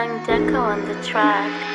Young Deco on the track.